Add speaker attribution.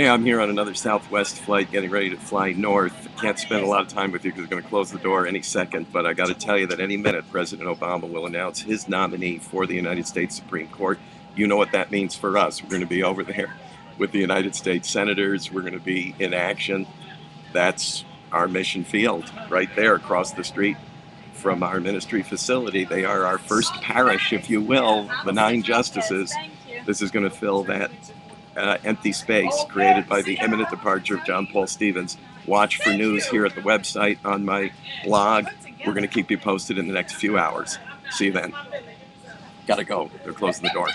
Speaker 1: Hey, I'm here on another Southwest flight getting ready to fly north. Can't spend a lot of time with you because they're going to close the door any second, but I got to tell you that any minute President Obama will announce his nominee for the United States Supreme Court. You know what that means for us. We're going to be over there with the United States senators. We're going to be in action. That's our mission field right there across the street from our ministry facility. They are our first parish, if you will, the nine justices. This is going to fill that uh, empty space created by the imminent departure of John Paul Stevens. Watch for news here at the website on my blog. We're going to keep you posted in the next few hours. See you then. Gotta go. They're closing the door.